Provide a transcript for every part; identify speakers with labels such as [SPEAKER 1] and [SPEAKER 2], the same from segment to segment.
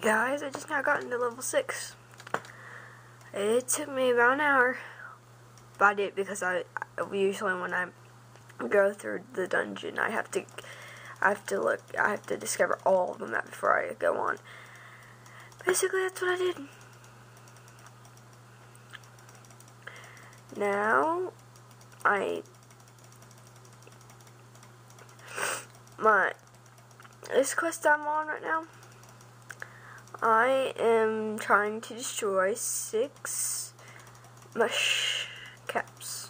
[SPEAKER 1] guys, I just now got into level 6. It took me about an hour. But I did because I, usually when I go through the dungeon, I have to I have to look I have to discover all of the map before I go on. Basically, that's what I did. Now, I my this quest I'm on right now. I am trying to destroy six mush caps.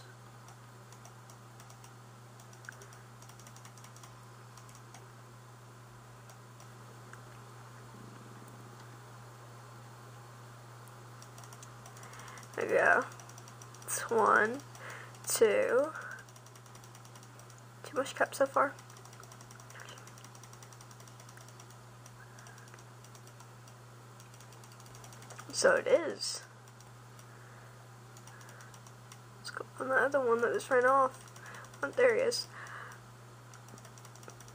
[SPEAKER 1] There we go. It's one, two, two mush caps so far. So it is. Let's go on the other one that just ran off. Oh, there he is.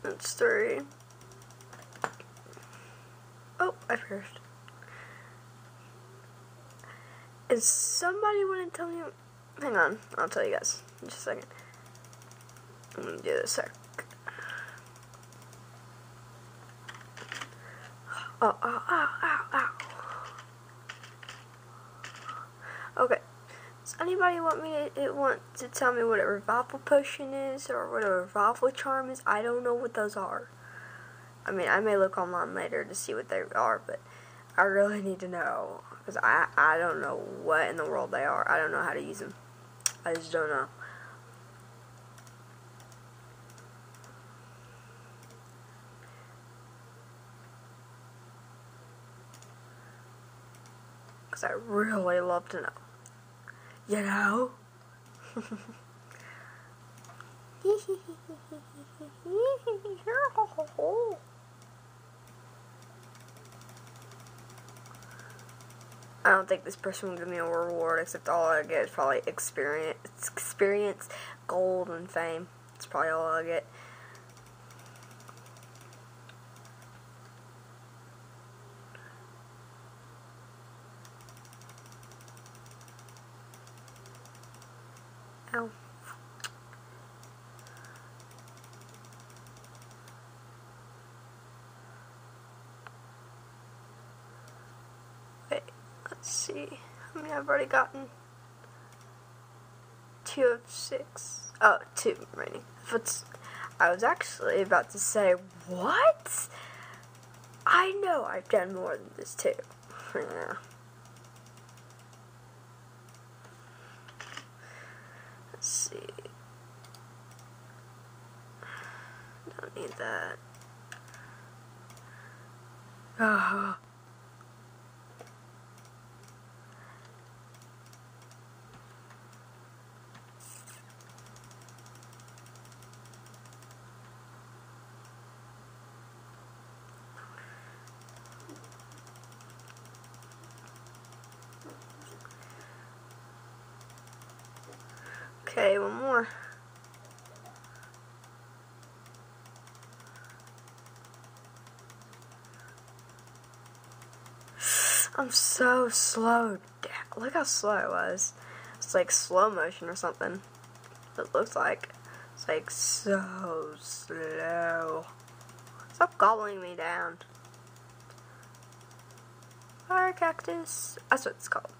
[SPEAKER 1] That's three. Oh, I perished. Is somebody to tell me? Hang on, I'll tell you guys in just a second. I'm gonna do this sec. Oh, oh, oh, ow, ow. Okay. Does anybody want me to, want to tell me what a revival potion is or what a revival charm is? I don't know what those are. I mean, I may look online later to see what they are, but I really need to know because I I don't know what in the world they are. I don't know how to use them. I just don't know. Because I really love to know. You know? I don't think this person will give me a reward except all I get is probably experience, experience, gold, and fame. That's probably all I get. Ow. Wait, let's see. How many I've already gotten? Two of six. Oh, two remaining. It's, I was actually about to say, what? I know I've done more than this too. Yeah. See. Don't need that. Oh. Okay, one more. I'm so slow. Look how slow I was. It's like slow motion or something. It looks like. It's like so slow. Stop gobbling me down. Fire cactus. That's what it's called.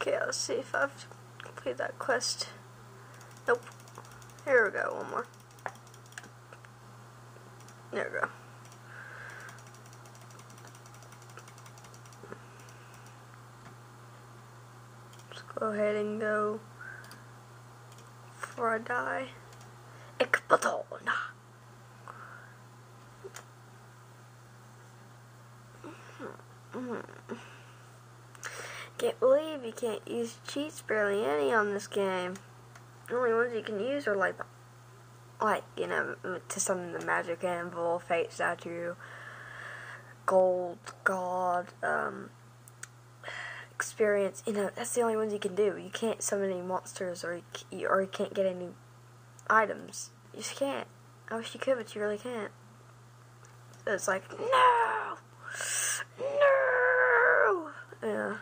[SPEAKER 1] Okay, let's see if I've completed that quest. Nope. Here we go, one more. There we go. Let's go ahead and go before I die. Ekpadona. Hmm. Hmm. Can't believe you can't use cheats barely any on this game. The only ones you can use are like, like you know, to summon the magic anvil, fate statue, gold god, um, experience. You know, that's the only ones you can do. You can't summon any monsters, or you, or you can't get any items. You just can't. I wish you could, but you really can't. So it's like no, no. Yeah.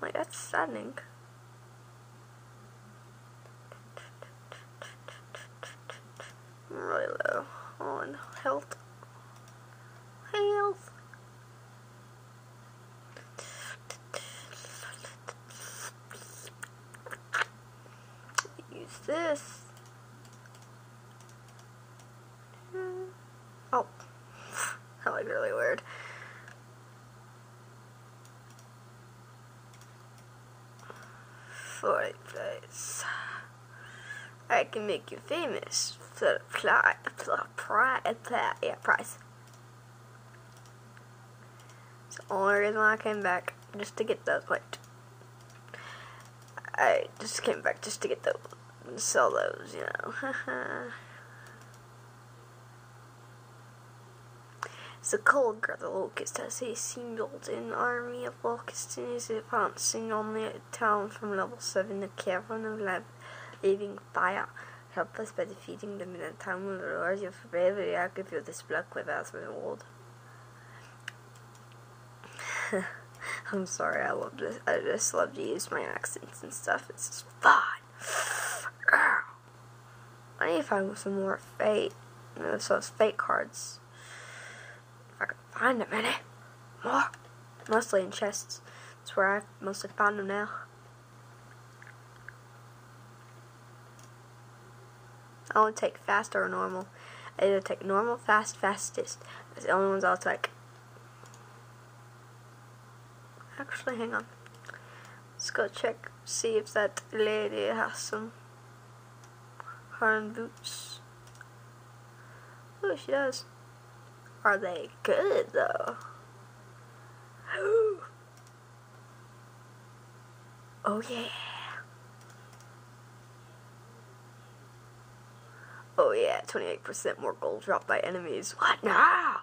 [SPEAKER 1] Like that's saddening. I'm really low on health. Health. Use this. Hmm. Oh, that was really weird. For place. I can make you famous for fly, fly, fly, yeah, price. It's the only reason why I came back, just to get those, wait. I just came back just to get those, sell those, you know. The cold the locust, has assembled an army of locusts and is advancing on the town from level 7. The cavern of lab, leaving fire. Help us by defeating them in a time when the Lord of bravery. I give you this black without reward. I'm sorry, I love this. I just love to use my accents and stuff. It's just fun. I need to find some more fate. You know, it's fate cards find them any more. Mostly in chests. That's where I mostly find them now. I only take fast or normal. I either take normal, fast, fastest. That's the only ones I'll take. Actually, hang on. Let's go check, see if that lady has some hard boots. Oh, she does. Are they good though? oh yeah. Oh yeah, 28% more gold dropped by enemies. What now?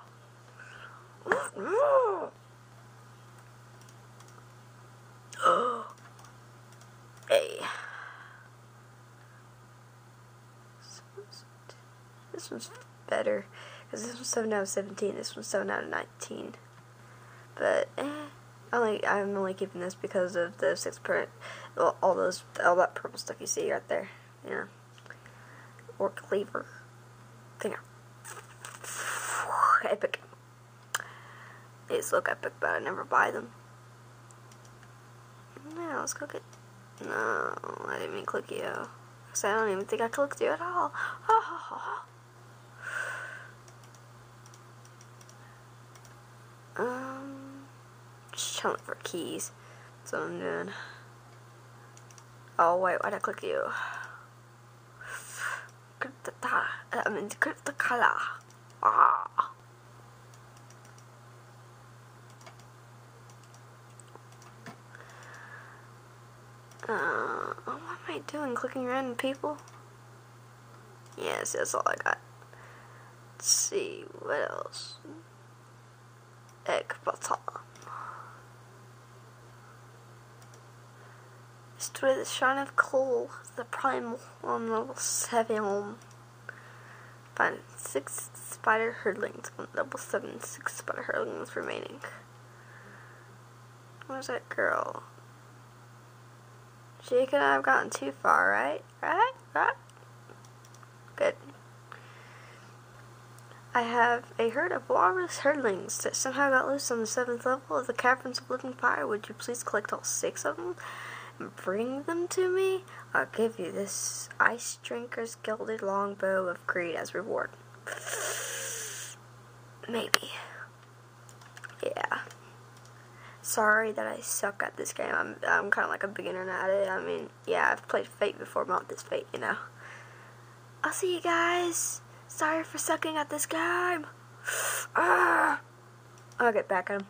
[SPEAKER 1] What now? Oh. hey. This one's better. Because this one's 7 out of 17, this one's 7 out of 19. But, eh, only, I'm only keeping this because of the 6 print, all those, all that purple stuff you see right there, know. Or cleaver. Thing. Epic. These look epic, but I never buy them. Now, let's go get, no, I didn't mean click you. Because I don't even think I clicked you at all. Oh. Um, trying for keys. That's what I'm doing. Oh, wait, why'd I click you? I mean, the color. Ah. Uh, what am I doing? Clicking random people? Yes, that's all I got. Let's see, what else? egg butter. Destroy the shrine of coal, the primal on level 7. Find 6 spider hurdlings, on level 7, 6 spider hurdlings remaining. Where's that girl? She could have gotten too far, right? Right? Right? Good. I have a herd of walrus herdlings that somehow got loose on the seventh level of the Caverns of Living Fire. Would you please collect all six of them bring them to me? I'll give you this Ice Drinker's Gilded Longbow of Greed as reward. Maybe. Yeah. Sorry that I suck at this game. I'm, I'm kind of like a beginner at it. I mean, yeah, I've played Fate before, but not this Fate, you know. I'll see you guys. Sorry for sucking at this game. Ah. I'll get back at him.